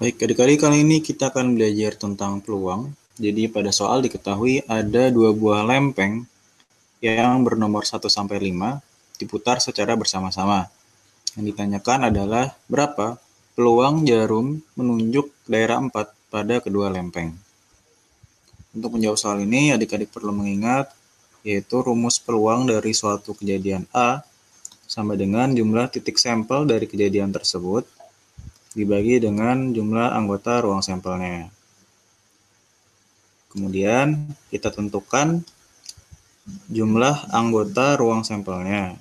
Baik, adik-adik kali ini kita akan belajar tentang peluang. Jadi pada soal diketahui ada dua buah lempeng yang bernomor 1 sampai 5 diputar secara bersama-sama. Yang ditanyakan adalah berapa peluang jarum menunjuk daerah 4 pada kedua lempeng. Untuk menjawab soal ini, adik-adik perlu mengingat yaitu rumus peluang dari suatu kejadian A sama dengan jumlah titik sampel dari kejadian tersebut dibagi dengan jumlah anggota ruang sampelnya. Kemudian kita tentukan jumlah anggota ruang sampelnya.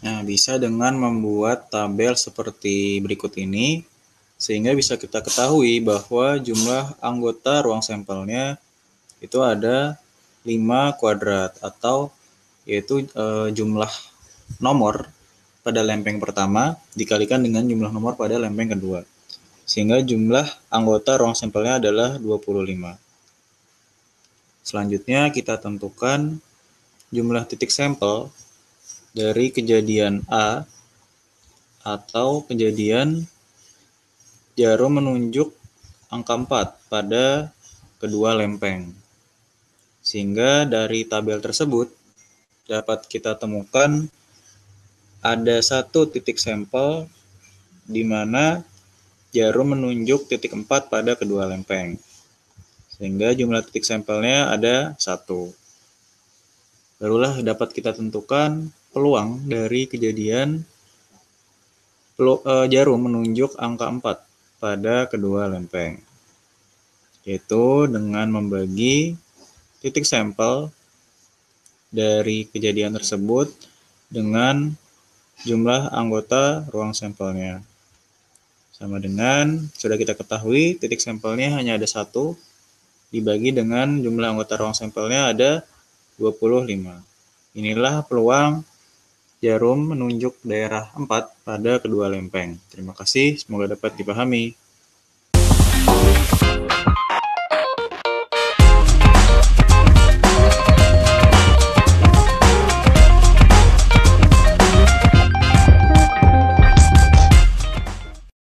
Nah, bisa dengan membuat tabel seperti berikut ini, sehingga bisa kita ketahui bahwa jumlah anggota ruang sampelnya itu ada 5 kuadrat atau yaitu e, jumlah nomor pada lempeng pertama dikalikan dengan jumlah nomor pada lempeng kedua. Sehingga jumlah anggota ruang sampelnya adalah 25. Selanjutnya kita tentukan jumlah titik sampel dari kejadian A atau kejadian jarum menunjuk angka 4 pada kedua lempeng. Sehingga dari tabel tersebut dapat kita temukan ada satu titik sampel di mana jarum menunjuk titik 4 pada kedua lempeng. Sehingga jumlah titik sampelnya ada satu. Barulah dapat kita tentukan peluang dari kejadian e, jarum menunjuk angka 4 pada kedua lempeng. Yaitu dengan membagi titik sampel dari kejadian tersebut dengan jumlah anggota ruang sampelnya. Sama dengan sudah kita ketahui titik sampelnya hanya ada satu dibagi dengan jumlah anggota ruang sampelnya ada 25. Inilah peluang jarum menunjuk daerah 4 pada kedua lempeng. Terima kasih, semoga dapat dipahami.